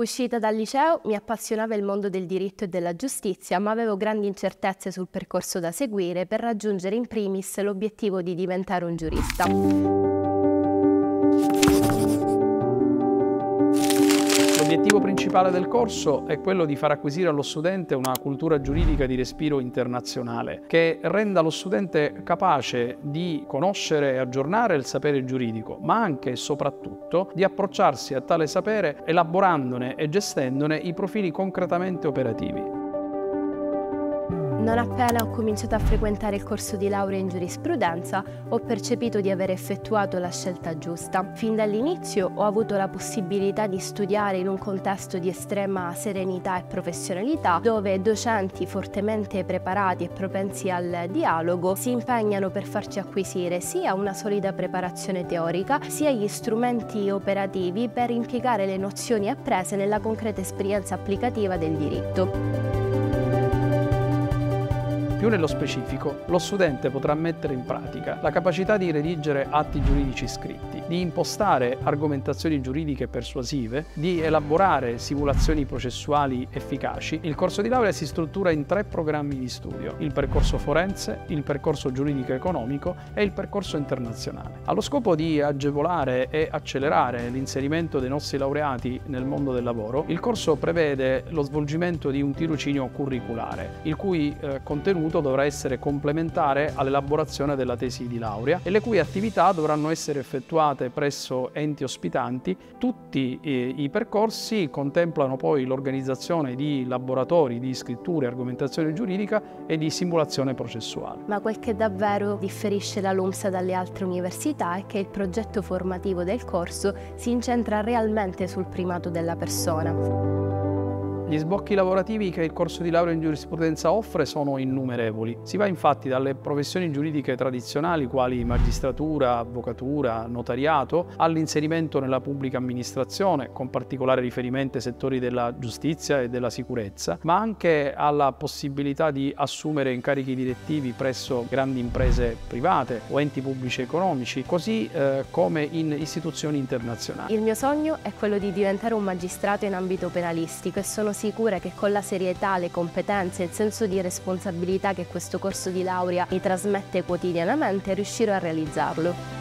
Uscita dal liceo mi appassionava il mondo del diritto e della giustizia, ma avevo grandi incertezze sul percorso da seguire per raggiungere in primis l'obiettivo di diventare un giurista. L'obiettivo principale del corso è quello di far acquisire allo studente una cultura giuridica di respiro internazionale che renda lo studente capace di conoscere e aggiornare il sapere giuridico, ma anche e soprattutto di approcciarsi a tale sapere elaborandone e gestendone i profili concretamente operativi. Non appena ho cominciato a frequentare il corso di laurea in giurisprudenza, ho percepito di aver effettuato la scelta giusta. Fin dall'inizio ho avuto la possibilità di studiare in un contesto di estrema serenità e professionalità, dove docenti fortemente preparati e propensi al dialogo si impegnano per farci acquisire sia una solida preparazione teorica, sia gli strumenti operativi per impiegare le nozioni apprese nella concreta esperienza applicativa del diritto. Più nello specifico, lo studente potrà mettere in pratica la capacità di redigere atti giuridici scritti, di impostare argomentazioni giuridiche persuasive, di elaborare simulazioni processuali efficaci. Il corso di laurea si struttura in tre programmi di studio, il percorso forense, il percorso giuridico economico e il percorso internazionale. Allo scopo di agevolare e accelerare l'inserimento dei nostri laureati nel mondo del lavoro, il corso prevede lo svolgimento di un tirocinio curriculare, il cui eh, contenuto contenuto dovrà essere complementare all'elaborazione della tesi di laurea e le cui attività dovranno essere effettuate presso enti ospitanti. Tutti eh, i percorsi contemplano poi l'organizzazione di laboratori di scrittura e argomentazione giuridica e di simulazione processuale. Ma quel che davvero differisce la LUMSA dalle altre università è che il progetto formativo del corso si incentra realmente sul primato della persona. Gli sbocchi lavorativi che il corso di laurea in giurisprudenza offre sono innumerevoli. Si va infatti dalle professioni giuridiche tradizionali quali magistratura, avvocatura, notariato, all'inserimento nella pubblica amministrazione, con particolare riferimento ai settori della giustizia e della sicurezza, ma anche alla possibilità di assumere incarichi direttivi presso grandi imprese private o enti pubblici economici, così eh, come in istituzioni internazionali. Il mio sogno è quello di diventare un magistrato in ambito penalistico e sono sicura che con la serietà, le competenze e il senso di responsabilità che questo corso di laurea mi trasmette quotidianamente riuscirò a realizzarlo.